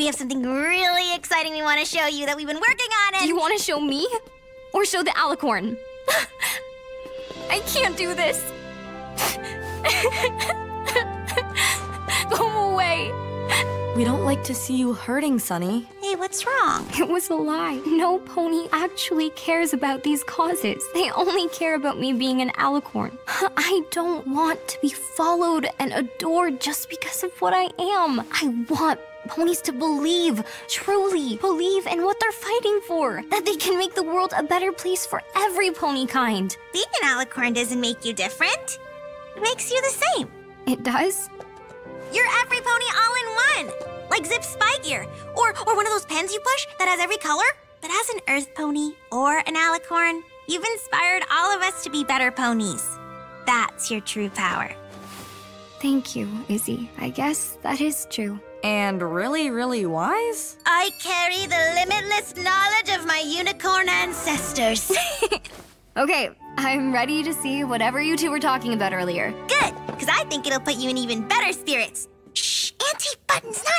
We have something really exciting we want to show you that we've been working on and... Do you want to show me? Or show the alicorn? I can't do this. Go away. We don't like to see you hurting, Sunny. Hey, what's wrong? It was a lie. No pony actually cares about these causes. They only care about me being an alicorn. I don't want to be followed and adored just because of what I am. I want ponies to believe, truly believe in what they're fighting for. That they can make the world a better place for every pony kind. Being an alicorn doesn't make you different. It makes you the same. It does? You're every pony all in one. Like Zipp Spy Gear. Or, or one of those pens you push that has every color. But as an earth pony or an alicorn, you've inspired all of us to be better ponies. That's your true power. Thank you, Izzy. I guess that is true. And really, really wise? I carry the limitless knowledge of my unicorn ancestors. Okay, I'm ready to see whatever you two were talking about earlier. Good, because I think it'll put you in even better spirits. Shh, Auntie Button's not